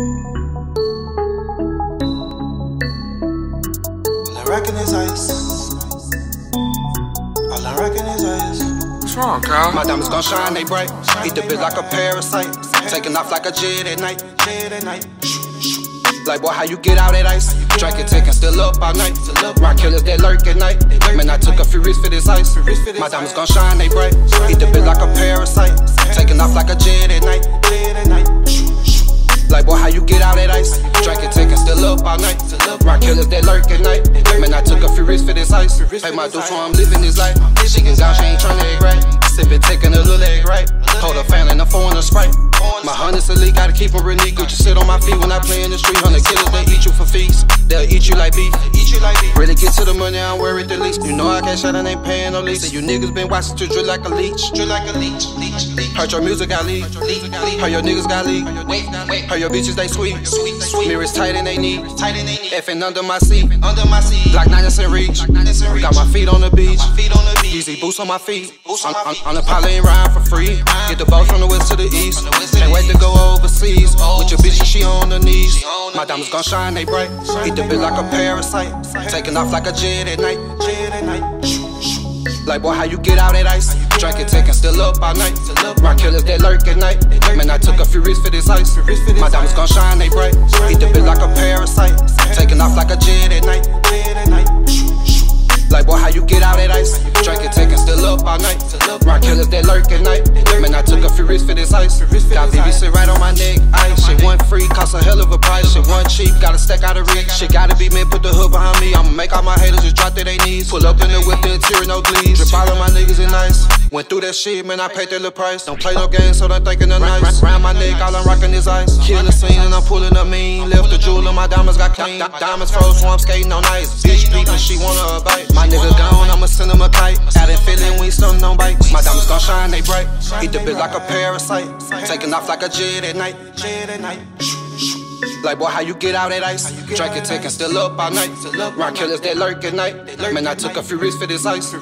All I reckon is ice. All I reckon is ice. What's wrong, Kyle? My diamonds gon' shine, they bright. Eat the bitch like a parasite. Taking off like a jet at night. Jet at night. Like, boy, how you get out at ice? Drink it, taking still up all night. Rock killers that lurk at night. Man, I took a few risks for this ice. My diamonds gon' shine, they bright. Eat the bitch like Like, boy, how you get out at ice? Drink it, taking still up all night. Rock killers that lurk at night. Man, I took a few risks for this ice. Pay my dues, so I'm living this life. She can down, she ain't tryna egg right. Sippin', taking Gotta keep them real neat. Gucci sit on my feet when I play in the street. Hundred killers, they eat you for feast. They'll eat you like beef. Eat you like beef. Really get to the money, I don't the least. You know I cash out and ain't paying no lease. You niggas been watching to drill like a leech. Drill like a leech. Leech. leech. Heard your music got leak. Heard your niggas got leak. Wait. Heard your bitches they sweet. Sweet. Mirrors tight in they knee. Tight knee. Effing under my seat. Under my seat. Black nine in reach. Got my feet on the beach. Boots on my feet. On, on, on the pilot and ride for free. Get the boat from the west to the east. Can't wait to go overseas. With your bitch, she on her knees. My diamonds gon' shine, they bright. Eat the bitch like a parasite. Taking off like a jet at night. Jet at night. Like, boy, how you get out at ice? Drink it, taking still up all night. Rock killers they lurk at night. Man, I took a few risks for this ice. My diamonds gon' shine, they bright. Eat the bitch like a parasite. Taking off like a jet at night. Like, boy, how you get out at ice? Drink it, taking still up all night. Rock killers that lurk at night. Man, I took a few risks for this ice. Got BBC right on my neck. Ice, shit one free, cost a hell of a price. Shit one cheap, got a stack out of reach. Shit gotta be me, put the hood behind me. I'ma make all my haters just drop to their knees. Pull up in the whip, the interior, no glees. Drip all of my niggas in ice. Went through that shit, man, I paid that little price. Don't play no games, so don't thinking of nice. Round my neck, all I'm rocking is ice. Kill the scene, and I'm pulling up mean. Left the jewel, and my diamonds got clean. Diamonds froze, so I'm skating on ice. Bitch beatin', she wanna a bite. My nigga gone, I'ma send him a kite. Adding feeling, we stuntin' on bikes. My diamonds gon' shine, they bright. Eat the bitch like a parasite. Taking off like a jet at night. Jet at night. Like, boy, how you get out at ice? Drink it, taking still up all night. Rock killers that lurk at night. Man, I took a few risks for this ice.